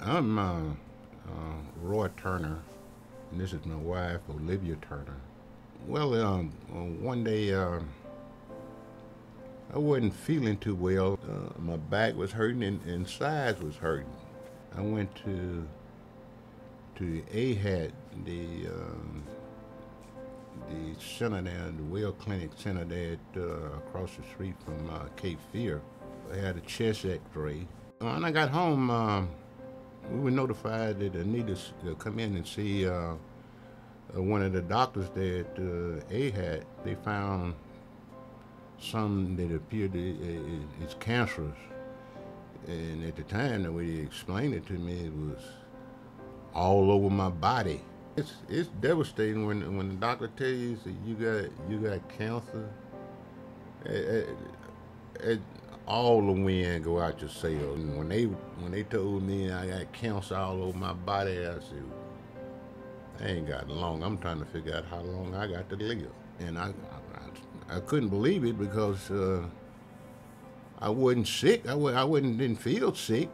I'm uh, uh, Roy Turner, and this is my wife, Olivia Turner. Well, um, one day uh, I wasn't feeling too well. Uh, my back was hurting and, and sides was hurting. I went to to AHEC, the um, the center there, the Well Clinic Center there at, uh, across the street from uh, Cape Fear. I had a chest X-ray. When I got home, um, we were notified that needed to come in and see uh, uh, one of the doctors there at uh, AHEC. They found something that appeared to uh, is cancerous. And at the time, the way he explained it to me, it was all over my body. It's it's devastating when when the doctor tells you that you got you got cancer. It, it, it, all the wind go out your cells. And when they when they told me I got cancer all over my body, I said, I ain't got long. I'm trying to figure out how long I got to live. And I I, I couldn't believe it because uh, I wasn't sick. I, w- I wasn't didn't feel sick.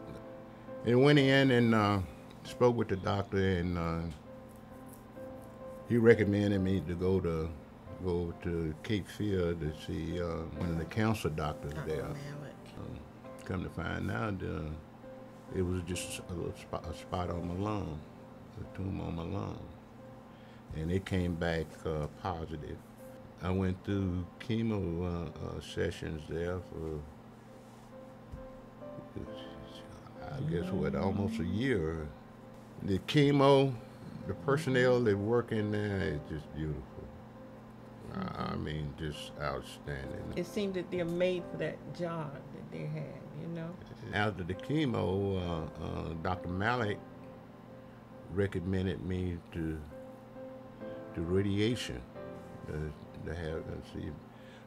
And went in and uh, spoke with the doctor, and uh, he recommended me to go to go to Cape Fear to see uh, one of the cancer doctors there. Um, come to find out, uh, it was just a spot, a spot on my lung, a tumor on my lung, and it came back uh, positive. I went through chemo uh, uh, sessions there for, I guess, what, almost a year. The chemo, the personnel that work in there is just beautiful. I mean, just outstanding. It seemed that they're made for that job that they had, you know? After the chemo, uh, uh, Dr. Malik recommended me to to radiation uh, to have uh, see.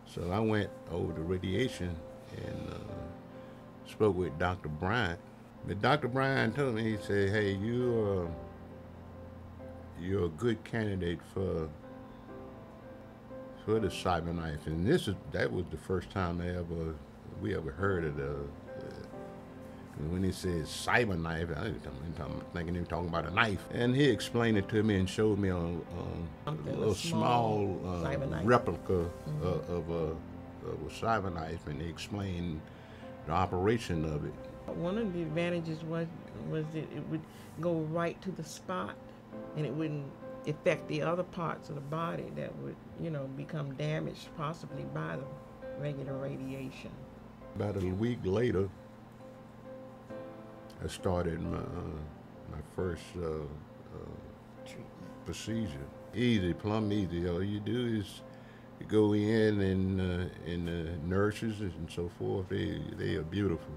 So I went over to radiation and uh, spoke with Dr. Bryant. But Dr. Bryant told me, he said, "Hey, you you're a good candidate for for the CyberKnife, and this is that was the first time they ever we ever heard of the. Uh, when he said CyberKnife, I was thinking he was talking about a knife, and he explained it to me and showed me a, a, a little small, small uh, replica mm-hmm. uh, of, a, of a CyberKnife, and he explained the operation of it. One of the advantages was was that it would go right to the spot, and it wouldn't affect the other parts of the body that would, you know, become damaged possibly by the regular radiation. About a week later, I started my, uh, my first uh, uh, procedure. Easy, plumb easy. All you do is you go in and uh, and the nurses and so forth. They they are beautiful.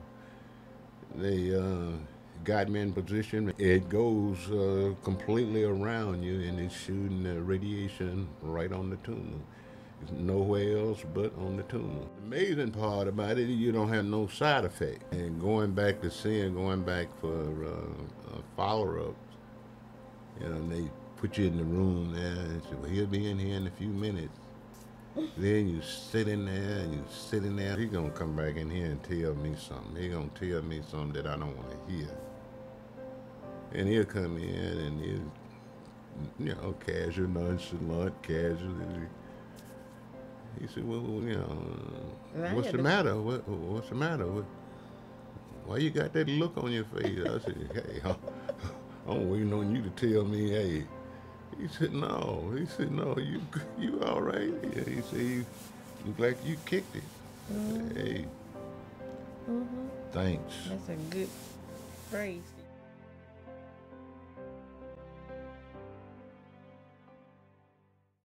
They uh, got me in position. It goes uh, completely around you and it's shooting the radiation right on the tumor. It's nowhere else but on the tumor. The amazing part about it, you don't have no side effect. And going back to seeing, going back for uh, follow-ups, you know, they put you in the room there and say, well, he'll be in here in a few minutes. Then you sit in there and you sit in there. He's gonna come back in here and tell me something. He's gonna tell me something that I don't want to hear. And he'll come in and he'll, you know, casual, nonchalant, casual. He said, well, you know, what's the matter? What, what's the matter? What, why you got that look on your face? I said, hey, I'm waiting on you to tell me, hey. He said, no. He said, no, you you all right? Yeah, he said, you look like you kicked it. Mm-hmm. Hey, mm-hmm. thanks. That's a good phrase.